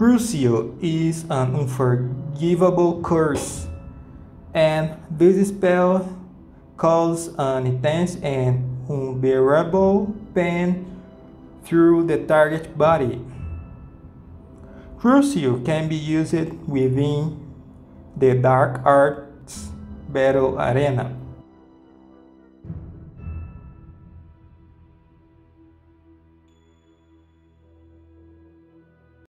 Crucio is an unforgivable curse, and this spell causes an intense and unbearable pain through the target body. Crucio can be used within the Dark Arts battle arena.